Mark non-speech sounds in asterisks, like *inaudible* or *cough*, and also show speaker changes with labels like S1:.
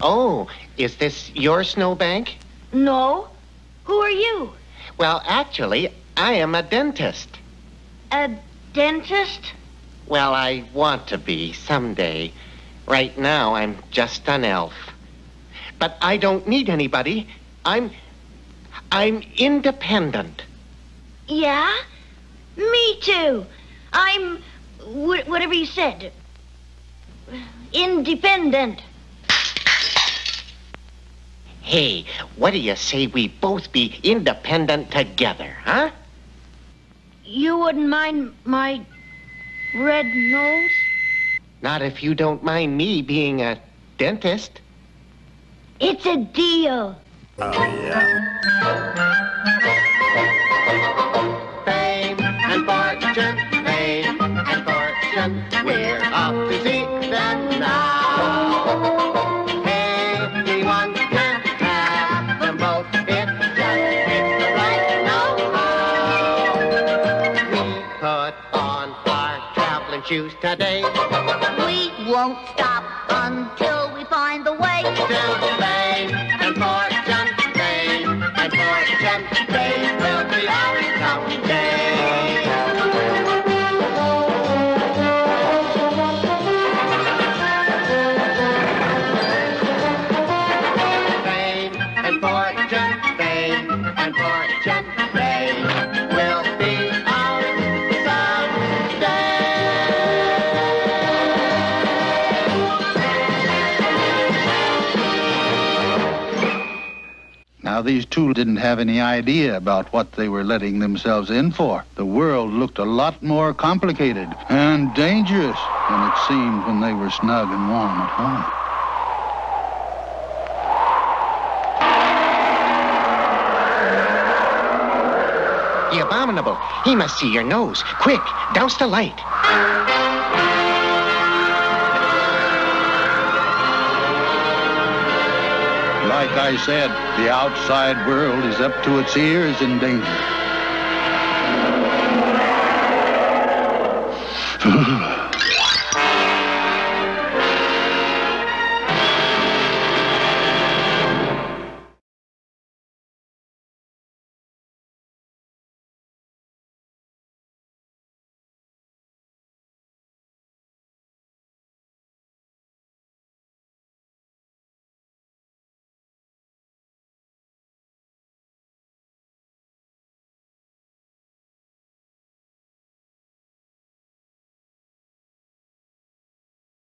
S1: Oh, is this your snowbank?
S2: No. Who are you?
S1: Well, actually, I am a dentist.
S2: A dentist?
S1: Well, I want to be someday. Right now, I'm just an elf. But I don't need anybody. I'm. I'm independent.
S2: Yeah? Me too. I'm. wh- whatever you said. Independent.
S1: Hey, what do you say we both be independent together, huh?
S2: You wouldn't mind my red nose?
S1: Not if you don't mind me being a dentist.
S2: It's a deal.
S1: Fame and fortune, fame and fortune. Traveling shoes today.
S3: We won't stop until
S4: Now, these two didn't have any idea about what they were letting themselves in for. The world looked a lot more complicated and dangerous than it seemed when they were snug and warm at home.
S1: The abominable. He must see your nose. Quick, douse the light.
S4: Like I said, the outside world is up to its ears in danger. *laughs*